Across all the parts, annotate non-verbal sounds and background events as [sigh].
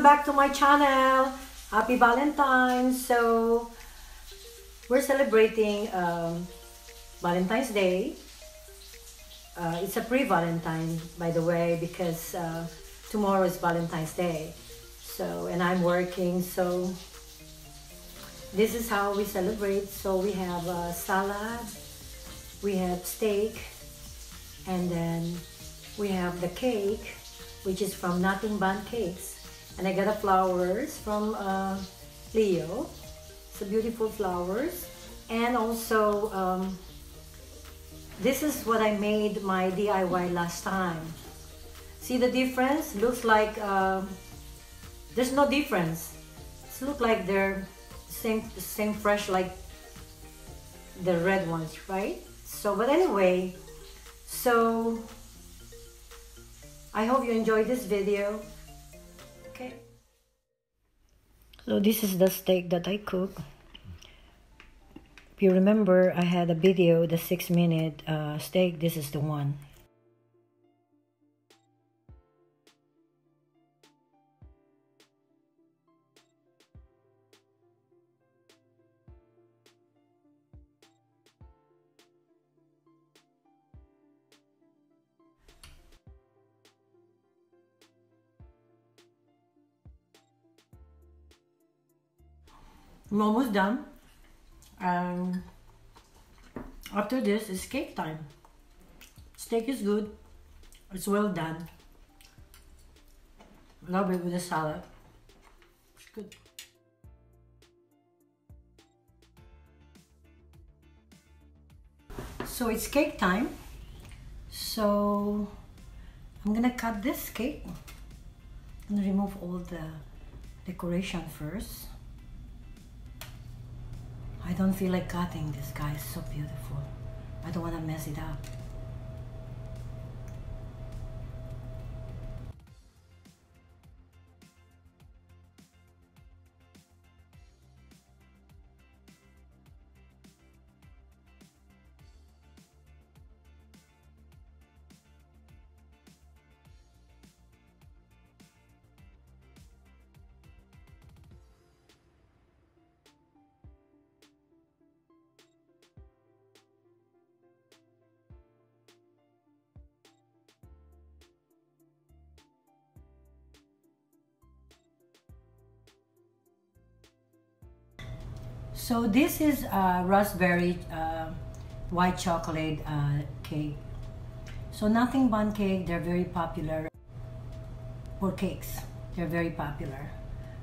Welcome back to my channel. Happy Valentine's. So, we're celebrating um, Valentine's Day. Uh, it's a pre-Valentine, by the way, because uh, tomorrow is Valentine's Day. So, and I'm working, so this is how we celebrate. So we have a salad, we have steak, and then we have the cake, which is from Nothing Bundt Cakes. And I got the flowers from uh, Leo. It's beautiful flowers. And also, um, this is what I made my DIY last time. See the difference? Looks like um, there's no difference. It look like they're same same fresh like the red ones, right? So, but anyway, so I hope you enjoyed this video. So this is the steak that I cook. If you remember, I had a video, the six minute uh, steak. This is the one. I'm almost done. Um, after this is cake time. Steak is good. It's well done. Love it with the salad. It's good. So it's cake time. So I'm gonna cut this cake. I'm remove all the decoration first. I don't feel like cutting this guy. It's so beautiful. I don't want to mess it up. So this is a raspberry uh, white chocolate uh, cake. So nothing bundt cake, they're very popular for cakes. They're very popular.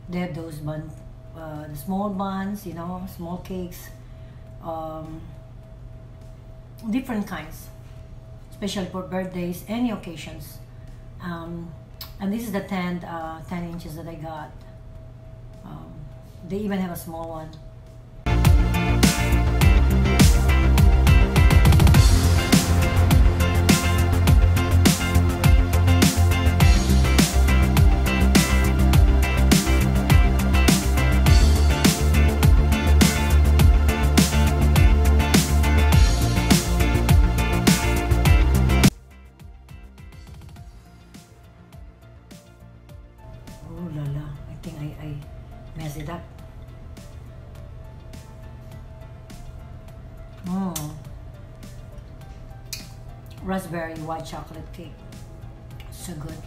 They have those bun, uh, the small buns, you know, small cakes, um, different kinds, especially for birthdays, any occasions. Um, and this is the 10, uh, 10 inches that I got. Um, they even have a small one. Oh la la, I think I, I messed it up. Mm. Raspberry white chocolate cake. So good.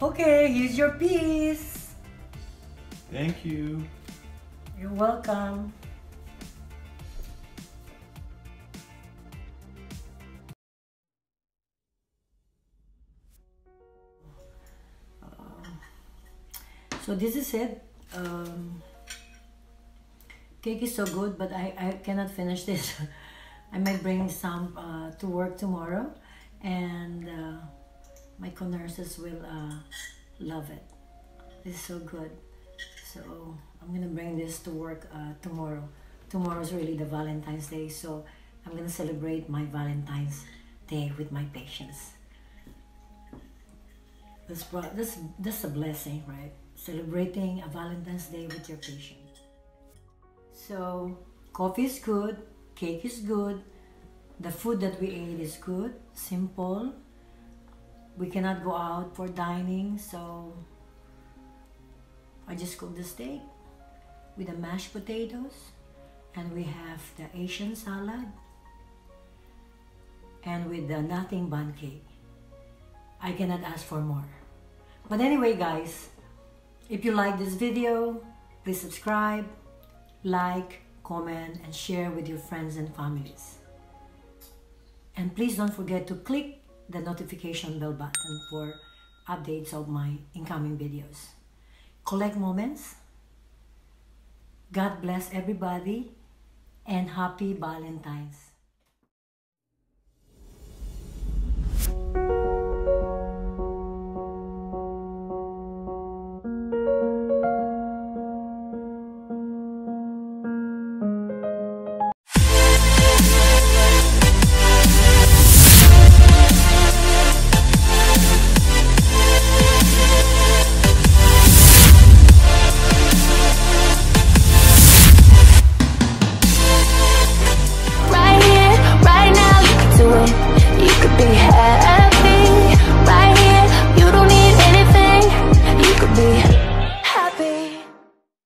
Okay, here's your piece. Thank you. You're welcome. Um, so this is it. Um, cake is so good, but I, I cannot finish this. [laughs] I might bring some uh, to work tomorrow. And uh, my co-nurses will uh, love it. It's so good. So I'm gonna bring this to work uh, tomorrow. Tomorrow is really the Valentine's Day, so I'm gonna celebrate my Valentine's Day with my patients. This, this is a blessing, right? Celebrating a Valentine's Day with your patient. So coffee is good, cake is good, the food that we ate is good, simple. We cannot go out for dining, so I just cooked the steak with the mashed potatoes, and we have the Asian salad, and with the nothing bundt cake. I cannot ask for more. But anyway, guys, if you like this video, please subscribe, like, comment, and share with your friends and families. And please don't forget to click the notification bell button for updates of my incoming videos. Collect moments. God bless everybody and happy Valentine's.